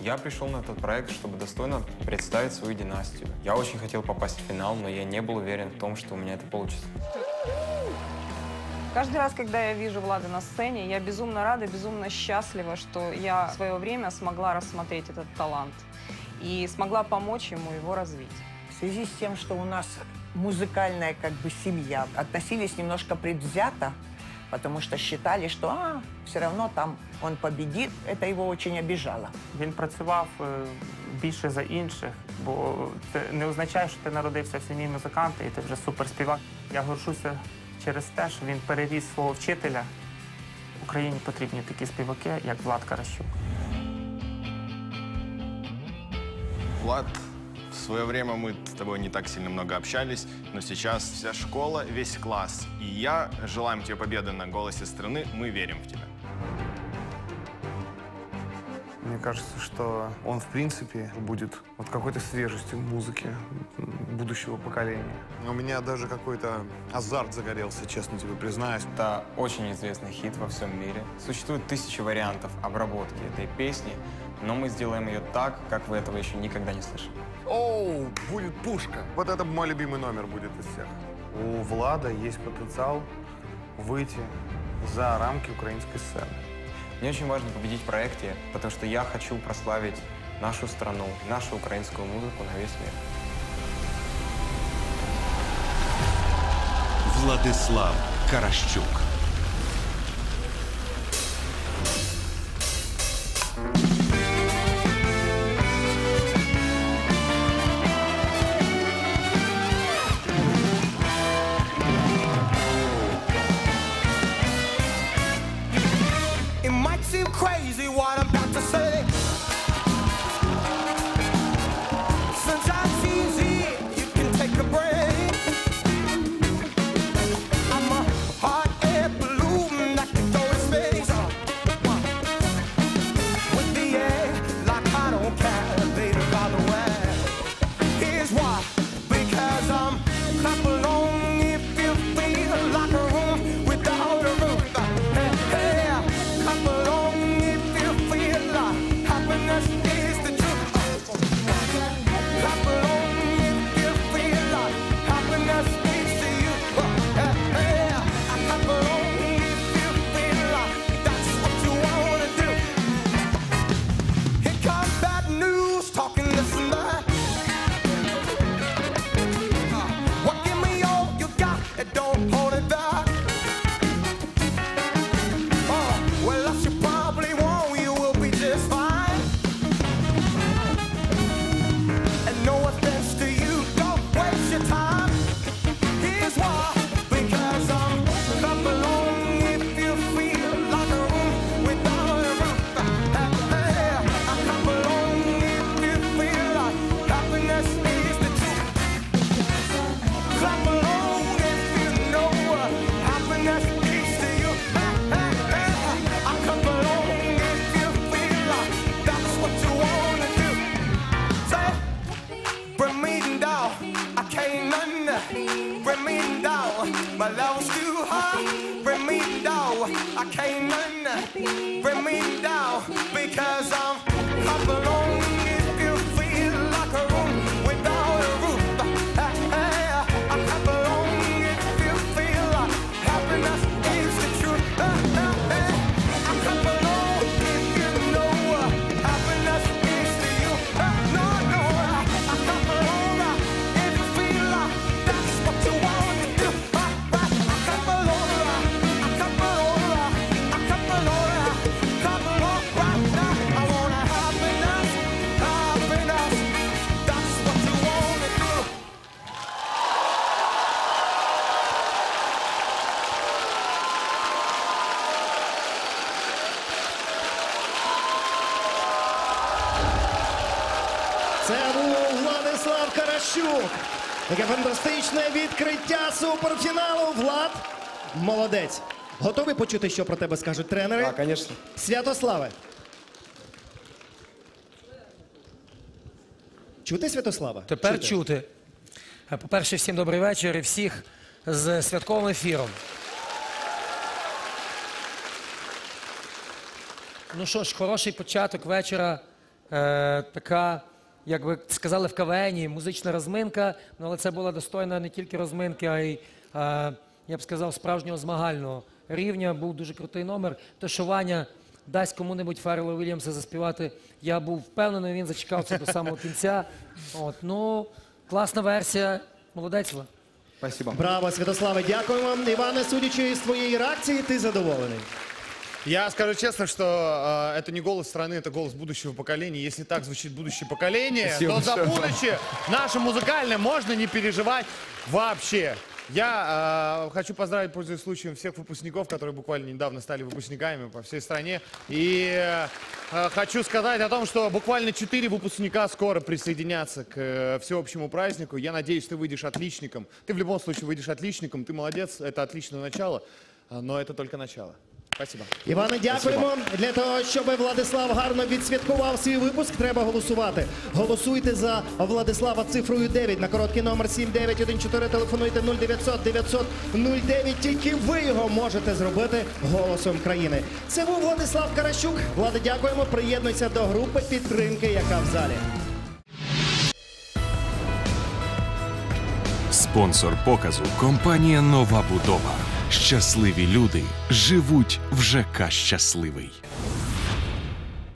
Я пришел на этот проект, чтобы достойно представить свою династию. Я очень хотел попасть в финал, но я не был уверен в том, что у меня это получится. Каждый раз, когда я вижу Влада на сцене, я безумно рада, безумно счастлива, что я в свое время смогла рассмотреть этот талант и смогла помочь ему его развить. В связи с тем, что у нас музыкальная как бы семья, относились немножко предвзято, потому что считали, что а, все равно там он победит. Это его очень обижало. Він працював е, більше за інших, бо це не означає, що ти народився в сім'ї музиканта і ти вже суперспівак. Я горжуся через те, що він переріс свого вчителя. Україні потрібні такі співаки, як Влад Каращук. Влад, в свое время мы с тобой не так сильно много общались, но сейчас вся школа, весь класс и я желаем тебе победы на «Голосе страны». Мы верим в тебя. Мне кажется, что он, в принципе, будет вот какой-то свежестью в музыке м, будущего поколения. У меня даже какой-то азарт загорелся, честно тебе признаюсь. Это очень известный хит во всем мире. Существует тысячи вариантов обработки этой песни, но мы сделаем ее так, как вы этого еще никогда не слышали. Оу, будет пушка. Вот это мой любимый номер будет из всех. У Влада есть потенциал выйти за рамки украинской сцены. Мне очень важно победить в проекте, потому что я хочу прославить нашу страну, нашу украинскую музыку на весь мир. Владислав Каращук. Crazy what Bring me down, my level's too high. Bring me down, I can't none. Bring me down because I'm clap along Владислав Каращук. Таке фантастичне відкриття суперфіналу. Влад, молодець. Готовий почути, що про тебе скажуть тренери? Так, звісно. Святославе. Чути Святослава? Тепер чути. Е, По-перше, всім добрий вечір і всіх з святковим ефіром. Ну що ж, хороший початок вечора е, така, як би сказали в КВНі, музична розминка. Ну, але це була достойна не тільки розминки, а й, е, я б сказав, справжнього змагального рівня. Був дуже крутий номер. То, що Ваня дасть кому-небудь Фаррела Вільямса заспівати, я був впевнений, він зачекав це до самого кінця. От, ну, класна версія. Молодець. Спасибо. Браво, Святославе, дякуємо. Іване, судячи із твоєї реакції, ти задоволений. Я скажу честно, что э, это не голос страны, это голос будущего поколения. Если так звучит будущее поколение, Спасибо то за большое. будущее наше музыкальное можно не переживать вообще. Я э, хочу поздравить, пользуясь случаем, всех выпускников, которые буквально недавно стали выпускниками по всей стране. И э, хочу сказать о том, что буквально четыре выпускника скоро присоединятся к э, всеобщему празднику. Я надеюсь, ты выйдешь отличником. Ты в любом случае выйдешь отличником. Ты молодец, это отличное начало, э, но это только начало. Спасибо. Іване, дякуємо. Для того, щоб Владислав гарно відсвяткував свій випуск, треба голосувати. Голосуйте за Владислава цифрою 9 на короткий номер 7914. Телефонуйте 0900 900 09. Тільки ви його можете зробити голосом країни. Це був Владислав Каращук. Влада, дякуємо. Приєднуйся до групи підтримки, яка в залі. Спонсор показу компанія Нова Будова. Щасливі люди живуть в ЖК Щасливий.